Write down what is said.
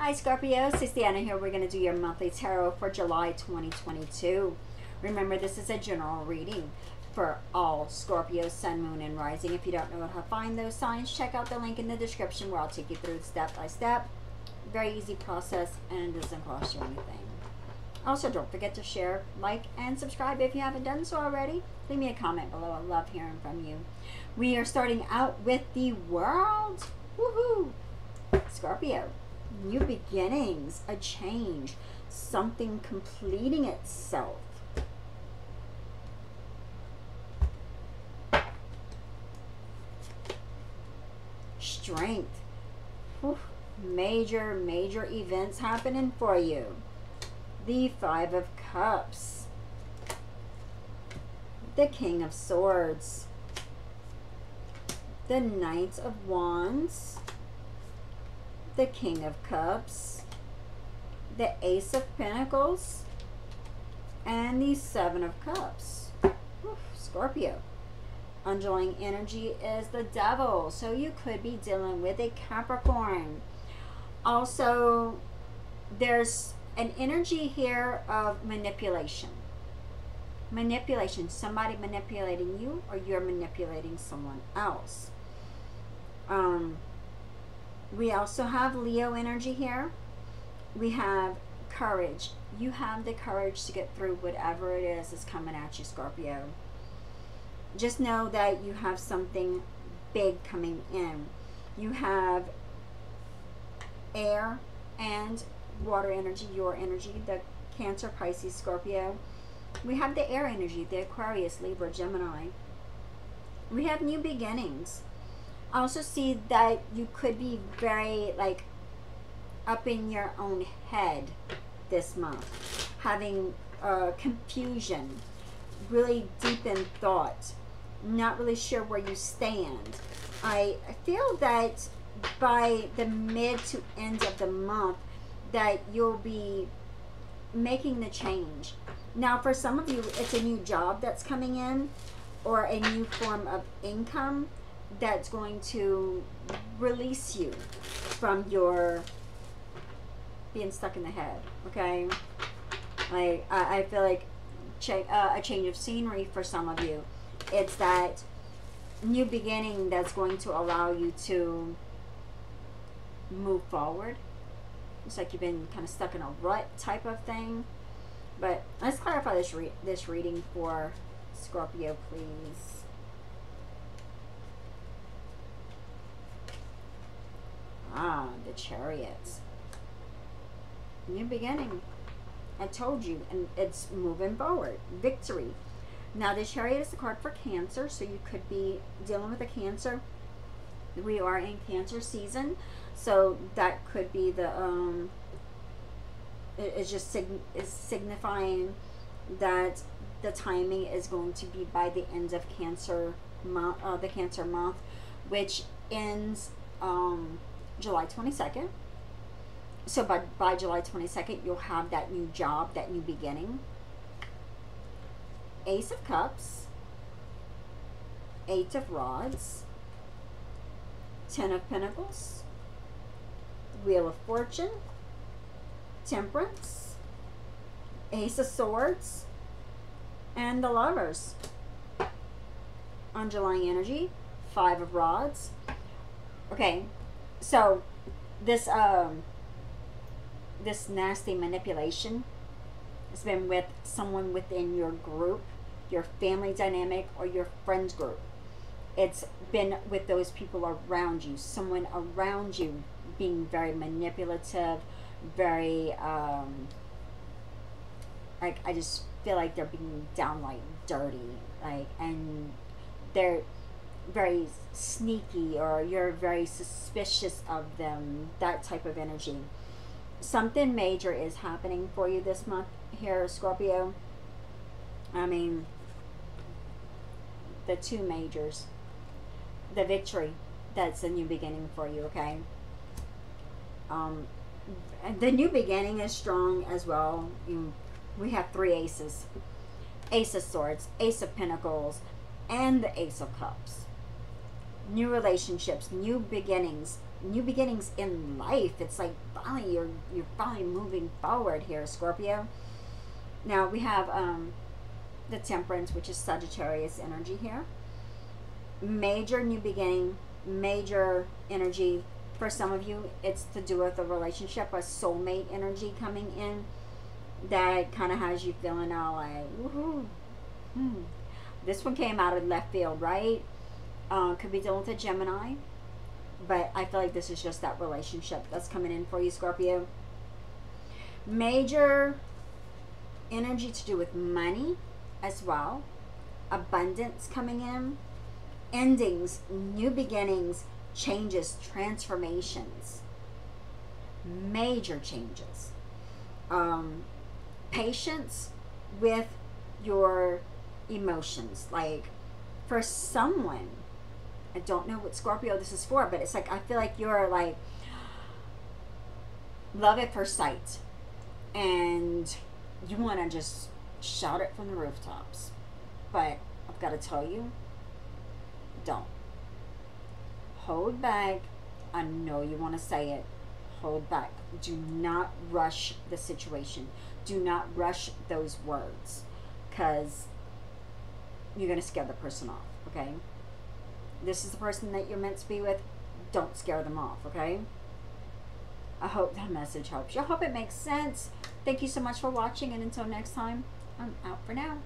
Hi Scorpio, Siestiana here. We're going to do your monthly tarot for July 2022. Remember, this is a general reading for all Scorpio, Sun, Moon, and Rising. If you don't know how to find those signs, check out the link in the description where I'll take you through step by step. Very easy process and it doesn't cost you anything. Also, don't forget to share, like, and subscribe if you haven't done so already. Leave me a comment below. I love hearing from you. We are starting out with the world. Woohoo! Scorpio new beginnings, a change, something completing itself. Strength. Whew. Major, major events happening for you. The Five of Cups. The King of Swords. The Knight of Wands the King of Cups, the Ace of Pentacles, and the Seven of Cups. Oof, Scorpio. Underlying energy is the Devil, so you could be dealing with a Capricorn. Also, there's an energy here of manipulation. Manipulation, somebody manipulating you or you're manipulating someone else. Um, we also have Leo energy here. We have courage. You have the courage to get through whatever it is that's coming at you, Scorpio. Just know that you have something big coming in. You have air and water energy, your energy, the Cancer, Pisces, Scorpio. We have the air energy, the Aquarius, Libra, Gemini. We have new beginnings. I also see that you could be very like up in your own head this month, having uh, confusion, really deep in thought, not really sure where you stand. I feel that by the mid to end of the month that you'll be making the change. Now, for some of you, it's a new job that's coming in or a new form of income that's going to release you from your being stuck in the head. Okay, like I, I feel like cha- uh, a change of scenery for some of you. It's that new beginning that's going to allow you to move forward. It's like you've been kind of stuck in a rut type of thing. But let's clarify this re- this reading for Scorpio, please. Ah, the chariots. New beginning. I told you, and it's moving forward. Victory. Now, the chariot is the card for Cancer, so you could be dealing with a Cancer. We are in Cancer season, so that could be the um. It's just sig- is signifying that the timing is going to be by the end of Cancer month, uh, the Cancer month, which ends um July 22nd. So by, by July 22nd, you'll have that new job, that new beginning. Ace of Cups, Eight of Rods, Ten of Pentacles, Wheel of Fortune, Temperance, Ace of Swords, and the Lovers. Underlying energy, Five of Rods. Okay, so this um this nasty manipulation has been with someone within your group, your family dynamic, or your friends group. It's been with those people around you, someone around you being very manipulative, very um like I just feel like they're being downright dirty, like and they're very sneaky or you're very suspicious of them, that type of energy. Something major is happening for you this month here, Scorpio. I mean, the two majors. The victory, that's a new beginning for you, okay? Um, the new beginning is strong as well. You, we have three aces. Ace of Swords, Ace of Pentacles, and the Ace of Cups new relationships, new beginnings, new beginnings in life. It's like finally you're you're finally moving forward here, Scorpio. Now we have um, the Temperance, which is Sagittarius energy here. Major new beginning, major energy. For some of you, it's to do with a relationship, a soulmate energy coming in that kind of has you feeling all like, woohoo. Hmm. This one came out of left field, right? Uh, could be dealing with a Gemini but I feel like this is just that relationship that's coming in for you, Scorpio. Major energy to do with money as well, abundance coming in, endings, new beginnings, changes, transformations, major changes. Um, patience with your emotions. Like for someone, I don't know what Scorpio this is for, but it's like I feel like you're like love at first sight, and you want to just shout it from the rooftops. But I've got to tell you, don't hold back. I know you want to say it. Hold back. Do not rush the situation. Do not rush those words because you're going to scare the person off, okay? This is the person that you're meant to be with, don't scare them off, okay? I hope that message helps you. I hope it makes sense. Thank you so much for watching, and until next time, I'm out for now.